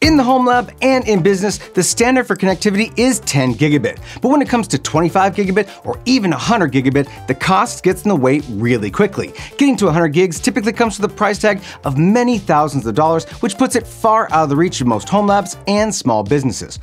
In the home lab and in business, the standard for connectivity is 10 gigabit. But when it comes to 25 gigabit or even 100 gigabit, the cost gets in the way really quickly. Getting to 100 gigs typically comes with a price tag of many thousands of dollars, which puts it far out of the reach of most home labs and small businesses.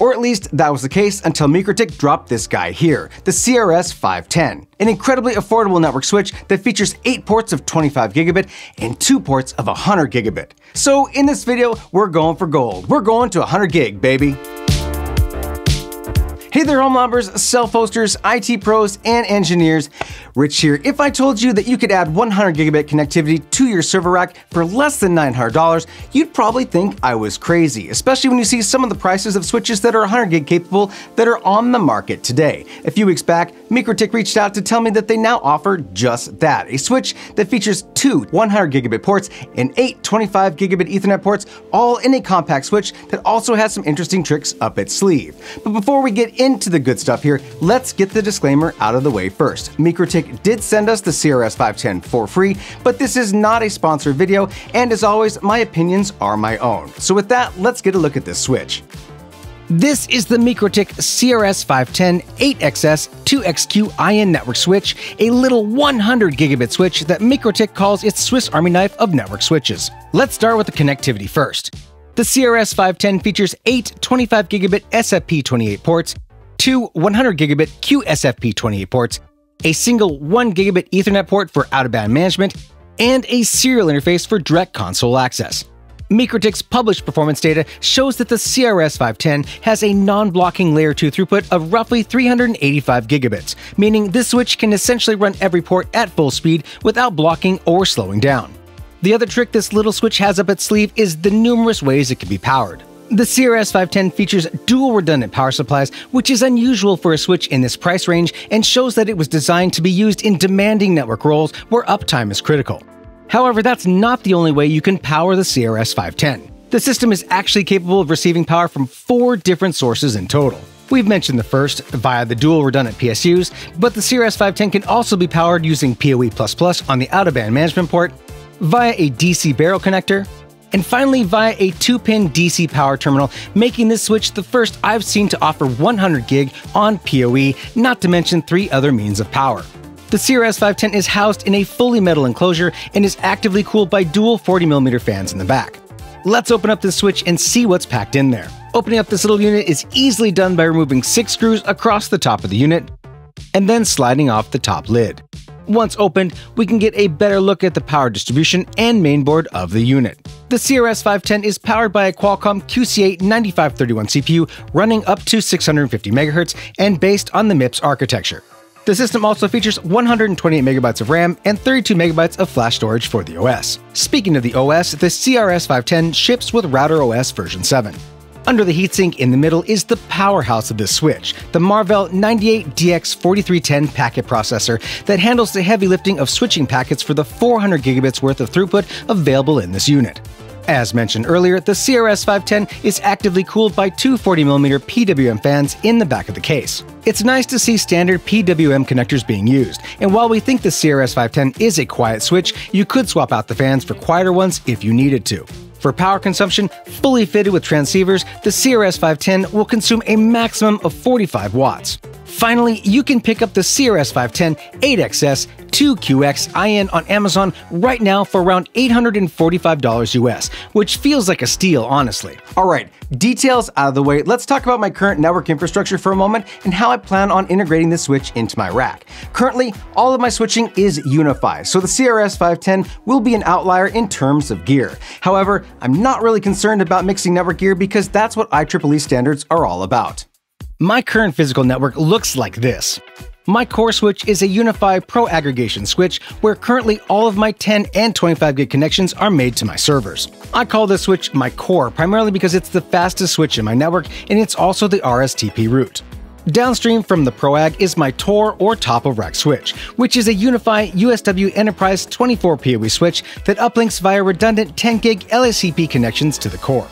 Or at least that was the case until MikroTik dropped this guy here, the CRS 510, an incredibly affordable network switch that features 8 ports of 25 gigabit and 2 ports of 100 gigabit. So in this video, we're going for gold. We're going to 100 gig, baby. Hey there, home labbers, self hosters, IT pros, and engineers. Rich here. If I told you that you could add 100 gigabit connectivity to your server rack for less than $900, you'd probably think I was crazy, especially when you see some of the prices of switches that are 100 gig capable that are on the market today. A few weeks back, MikroTik reached out to tell me that they now offer just that a switch that features two 100 gigabit ports and eight 25 gigabit Ethernet ports, all in a compact switch that also has some interesting tricks up its sleeve. But before we get into the good stuff here, let's get the disclaimer out of the way first. MikroTik did send us the CRS 510 for free, but this is not a sponsored video, and as always, my opinions are my own. So with that, let's get a look at this switch. This is the MikroTik CRS 510 8XS 2XQ IN network switch, a little 100 gigabit switch that MikroTik calls its Swiss Army knife of network switches. Let's start with the connectivity first. The CRS 510 features 8 25 gigabit SFP28 ports, two 100 gigabit QSFP28 ports, a single 1 gigabit Ethernet port for out of band management, and a serial interface for direct console access. MikroTik's published performance data shows that the CRS 510 has a non blocking layer 2 throughput of roughly 385 gigabits, meaning this switch can essentially run every port at full speed without blocking or slowing down. The other trick this little switch has up its sleeve is the numerous ways it can be powered. The CRS 510 features dual redundant power supplies, which is unusual for a switch in this price range and shows that it was designed to be used in demanding network roles where uptime is critical. However, that's not the only way you can power the CRS 510. The system is actually capable of receiving power from four different sources in total. We've mentioned the first via the dual redundant PSUs, but the CRS 510 can also be powered using PoE on the out of band management port, via a DC barrel connector, and finally via a 2-pin DC power terminal, making this switch the first I've seen to offer 100 gig on PoE, not to mention three other means of power. The CRS 510 is housed in a fully metal enclosure and is actively cooled by dual 40mm fans in the back. Let's open up this switch and see what's packed in there. Opening up this little unit is easily done by removing six screws across the top of the unit and then sliding off the top lid. Once opened, we can get a better look at the power distribution and mainboard of the unit. The CRS 510 is powered by a Qualcomm QCA 9531 CPU running up to 650 MHz and based on the MIPS architecture. The system also features 128 megabytes of RAM and 32 megabytes of flash storage for the OS. Speaking of the OS, the CRS 510 ships with Router OS version 7. Under the heatsink in the middle is the powerhouse of this switch, the Marvell 98DX4310 packet processor that handles the heavy lifting of switching packets for the 400 gigabits worth of throughput available in this unit. As mentioned earlier, the CRS 510 is actively cooled by two 40mm PWM fans in the back of the case. It's nice to see standard PWM connectors being used, and while we think the CRS 510 is a quiet switch, you could swap out the fans for quieter ones if you needed to. For power consumption, fully fitted with transceivers, the CRS 510 will consume a maximum of 45 watts. Finally, you can pick up the CRS 510 8XS 2QX IN on Amazon right now for around $845 US, which feels like a steal, honestly. Alright, details out of the way, let's talk about my current network infrastructure for a moment and how I plan on integrating this switch into my rack. Currently, all of my switching is UniFi, so the CRS 510 will be an outlier in terms of gear. However, I'm not really concerned about mixing network gear because that's what IEEE standards are all about. My current physical network looks like this. My core switch is a UniFi Pro aggregation switch where currently all of my 10 and 25 gig connections are made to my servers. I call this switch my core primarily because it's the fastest switch in my network and it's also the RSTP root. Downstream from the ProAg is my Tor or top of rack switch, which is a UniFi USW Enterprise 24 PoE switch that uplinks via redundant 10 gig LACP connections to the core.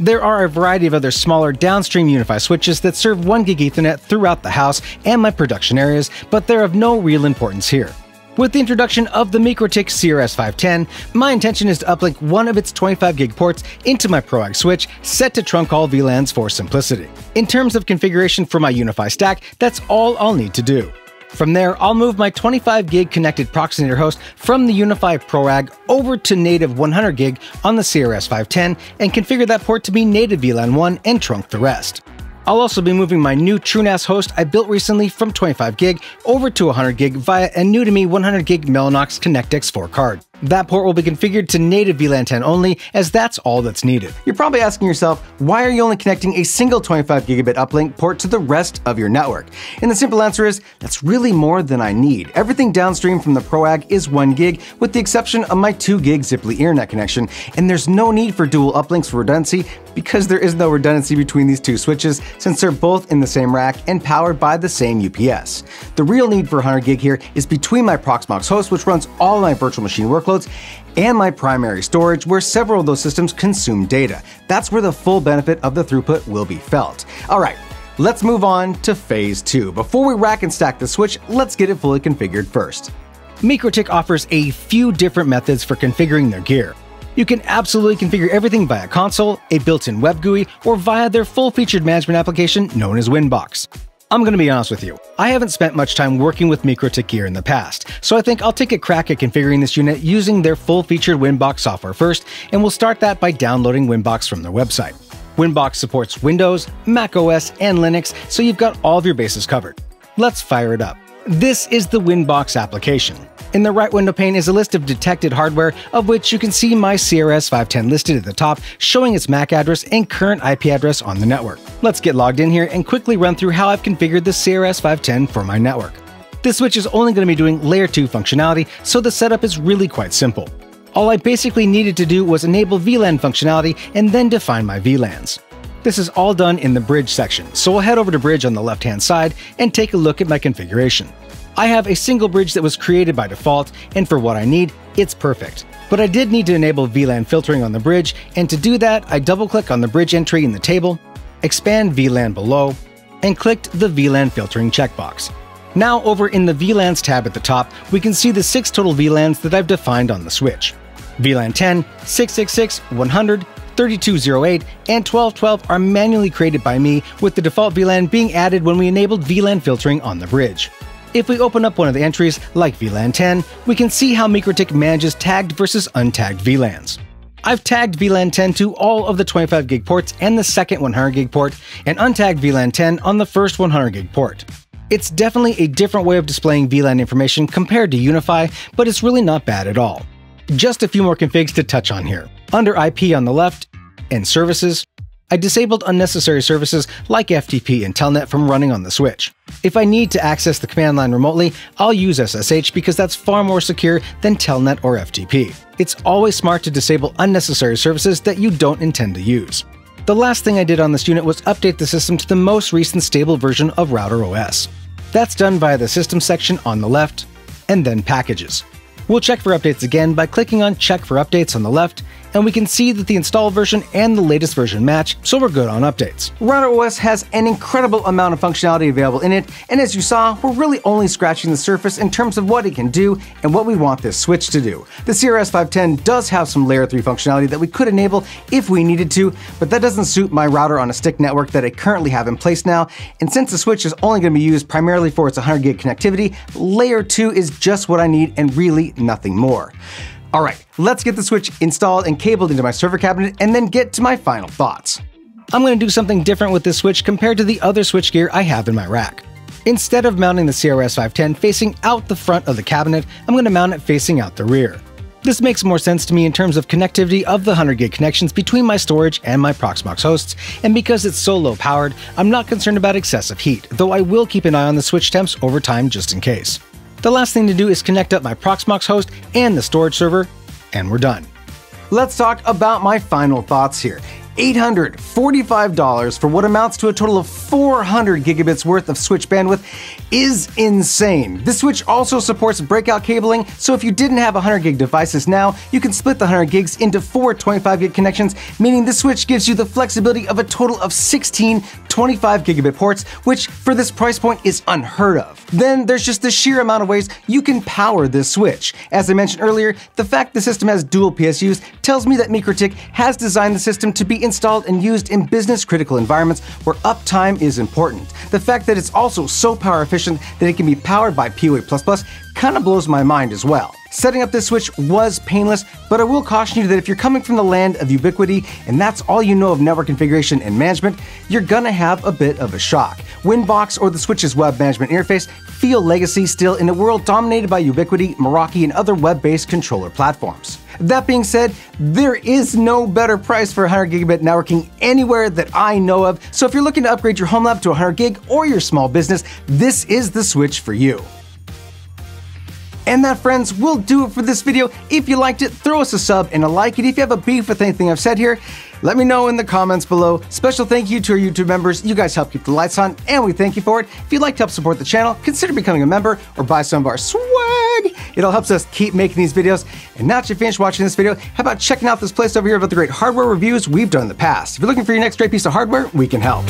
There are a variety of other smaller downstream UniFi switches that serve 1 gig Ethernet throughout the house and my production areas, but they're of no real importance here. With the introduction of the MikroTik CRS510, my intention is to uplink one of its 25 gig ports into my ProAg switch, set to trunk all VLANs for simplicity. In terms of configuration for my UniFi stack, that's all I'll need to do. From there, I'll move my 25 gig connected Proxinator host from the UniFi ProAg over to native 100 gig on the CRS510 and configure that port to be native VLAN 1 and trunk the rest. I'll also be moving my new TrueNAS host I built recently from 25 gig over to 100 gig via a new to me 100 gig Mellanox ConnectX4 card. That port will be configured to native VLAN 10 only, as that's all that's needed. You're probably asking yourself, why are you only connecting a single 25 gigabit uplink port to the rest of your network? And the simple answer is, that's really more than I need. Everything downstream from the ProAg is 1 gig, with the exception of my 2 gig Ziply Ethernet connection, and there's no need for dual uplinks for redundancy because there is no redundancy between these two switches since they're both in the same rack and powered by the same UPS. The real need for 100 gig here is between my Proxmox host, which runs all my virtual machine workloads, and my primary storage, where several of those systems consume data. That's where the full benefit of the throughput will be felt. All right, let's move on to phase two. Before we rack and stack the switch, let's get it fully configured first. MikroTik offers a few different methods for configuring their gear. You can absolutely configure everything via console, a built-in web GUI, or via their full-featured management application known as Winbox. I'm going to be honest with you, I haven't spent much time working with MikroTik gear in the past, so I think I'll take a crack at configuring this unit using their full-featured Winbox software first, and we'll start that by downloading Winbox from their website. Winbox supports Windows, Mac OS, and Linux, so you've got all of your bases covered. Let's fire it up. This is the Winbox application. In the right window pane is a list of detected hardware, of which you can see my CRS510 listed at the top, showing its MAC address and current IP address on the network. Let's get logged in here and quickly run through how I've configured the CRS510 for my network. This switch is only going to be doing layer 2 functionality, so the setup is really quite simple. All I basically needed to do was enable VLAN functionality and then define my VLANs. This is all done in the bridge section, so we'll head over to bridge on the left hand side and take a look at my configuration. I have a single bridge that was created by default, and for what I need, it's perfect. But I did need to enable VLAN filtering on the bridge, and to do that, I double click on the bridge entry in the table, expand VLAN below, and clicked the VLAN filtering checkbox. Now over in the VLANs tab at the top, we can see the six total VLANs that I've defined on the switch. VLAN 10, 666, 100, 3208, and 1212 are manually created by me, with the default VLAN being added when we enabled VLAN filtering on the bridge. If we open up one of the entries, like VLAN 10, we can see how MikroTik manages tagged versus untagged VLANs. I've tagged VLAN 10 to all of the 25 gig ports and the second 100 gig port, and untagged VLAN 10 on the first 100 gig port. It's definitely a different way of displaying VLAN information compared to UniFi, but it's really not bad at all. Just a few more configs to touch on here. Under IP on the left, and Services, I disabled unnecessary services like FTP and Telnet from running on the switch. If I need to access the command line remotely, I'll use SSH because that's far more secure than Telnet or FTP. It's always smart to disable unnecessary services that you don't intend to use. The last thing I did on this unit was update the system to the most recent stable version of Router OS. That's done via the System section on the left, and then Packages. We'll check for updates again by clicking on Check for Updates on the left and we can see that the installed version and the latest version match, so we're good on updates. RouterOS has an incredible amount of functionality available in it, and as you saw, we're really only scratching the surface in terms of what it can do and what we want this switch to do. The CRS510 does have some layer 3 functionality that we could enable if we needed to, but that doesn't suit my router on a stick network that I currently have in place now, and since the switch is only going to be used primarily for its 100 gig connectivity, layer 2 is just what I need and really nothing more. All right, let's get the switch installed and cabled into my server cabinet and then get to my final thoughts. I'm going to do something different with this switch compared to the other switch gear I have in my rack. Instead of mounting the CRS510 facing out the front of the cabinet, I'm going to mount it facing out the rear. This makes more sense to me in terms of connectivity of the 100 gig connections between my storage and my Proxmox hosts, and because it's so low powered, I'm not concerned about excessive heat, though I will keep an eye on the switch temps over time just in case. The last thing to do is connect up my Proxmox host and the storage server, and we're done. Let's talk about my final thoughts here. $845 for what amounts to a total of 400 gigabits worth of switch bandwidth is insane. This switch also supports breakout cabling, so if you didn't have 100 gig devices now, you can split the 100 gigs into four 25 gig connections, meaning this switch gives you the flexibility of a total of 16 25 gigabit ports, which for this price point is unheard of. Then there's just the sheer amount of ways you can power this switch. As I mentioned earlier, the fact the system has dual PSUs tells me that MikroTik has designed the system to be installed and used in business critical environments where uptime is important. The fact that it's also so power efficient that it can be powered by PoE++ kind of blows my mind as well. Setting up this switch was painless, but I will caution you that if you're coming from the land of Ubiquiti and that's all you know of network configuration and management, you're gonna have a bit of a shock. Winbox or the Switch's web management interface feel legacy still in a world dominated by Ubiquiti, Meraki, and other web-based controller platforms. That being said, there is no better price for 100 gigabit networking anywhere that I know of, so if you're looking to upgrade your home lab to 100 gig or your small business, this is the switch for you. And that, friends, will do it for this video. If you liked it, throw us a sub and a like. And if you have a beef with anything I've said here, let me know in the comments below. Special thank you to our YouTube members. You guys help keep the lights on, and we thank you for it. If you'd like to help support the channel, consider becoming a member or buy some of our swag. It all helps us keep making these videos. And now that you've finished watching this video, how about checking out this place over here about the great hardware reviews we've done in the past? If you're looking for your next great piece of hardware, we can help.